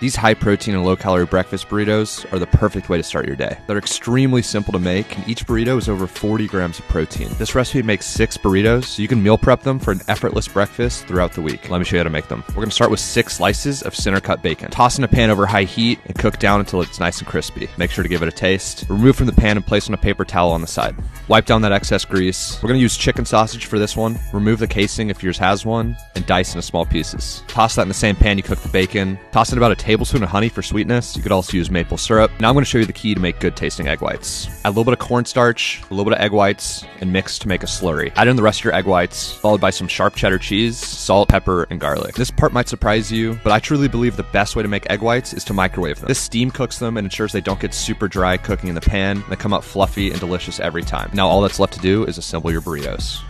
These high protein and low calorie breakfast burritos are the perfect way to start your day. They're extremely simple to make, and each burrito is over 40 grams of protein. This recipe makes six burritos, so you can meal prep them for an effortless breakfast throughout the week. Let me show you how to make them. We're gonna start with six slices of center cut bacon. Toss in a pan over high heat and cook down until it's nice and crispy. Make sure to give it a taste. Remove from the pan and place on a paper towel on the side. Wipe down that excess grease. We're gonna use chicken sausage for this one. Remove the casing if yours has one, and dice into small pieces. Toss that in the same pan you cook the bacon. Toss in about a tablespoon of honey for sweetness. You could also use maple syrup. Now I'm going to show you the key to make good tasting egg whites. Add a little bit of cornstarch, a little bit of egg whites, and mix to make a slurry. Add in the rest of your egg whites, followed by some sharp cheddar cheese, salt, pepper, and garlic. This part might surprise you, but I truly believe the best way to make egg whites is to microwave them. This steam cooks them and ensures they don't get super dry cooking in the pan. They come out fluffy and delicious every time. Now all that's left to do is assemble your burritos.